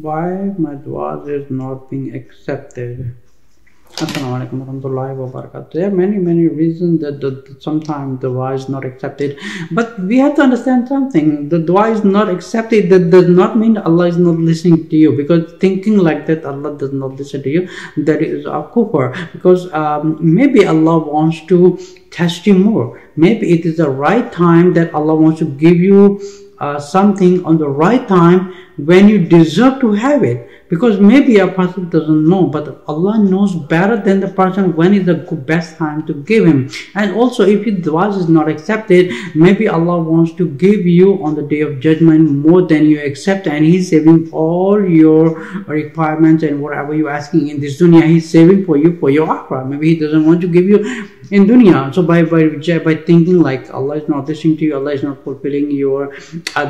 why my dua is not being accepted Assalamualaikum warahmatullahi wabarakatuh. There are many, many reasons that, the, sometimes the dua is not accepted. But we have to understand something. The dua is not accepted. That does not mean Allah is not listening to you. Because thinking like that Allah does not listen to you, that is a kufr. Because um, maybe Allah wants to test you more. Maybe it is the right time that Allah wants to give you uh, something on the right time when you deserve to have it. Because maybe a person doesn't know but Allah knows better than the person when is the best time to give him. And also if his dua is not accepted maybe Allah wants to give you on the day of judgment more than you accept and he's saving all your requirements and whatever you're asking in this dunya he's saving for you for your akhirah. Maybe he doesn't want to give you in dunya. So by by by thinking like Allah is not listening to you Allah is not fulfilling your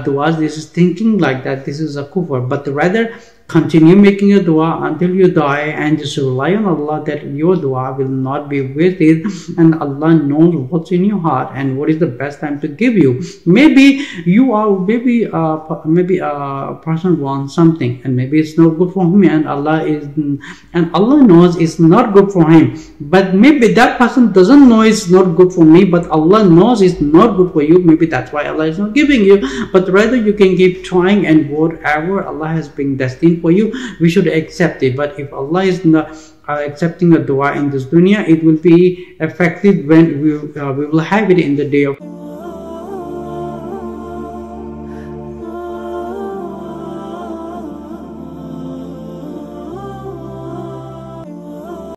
duas this is thinking like that this is a kufr. But rather Continue making your dua until you die and just rely on Allah that your dua will not be wasted and Allah knows what's in your heart and what is the best time to give you. Maybe you are maybe uh, maybe a person wants something and maybe it's not good for him and Allah is and Allah knows it's not good for him. But maybe that person doesn't know it's not good for me, but Allah knows it's not good for you. Maybe that's why Allah is not giving you. But rather you can keep trying and whatever Allah has been destined for you we should accept it. But if allah is not uh, accepting a dua in this dunya it will be effective when we, uh, we will have it in the day of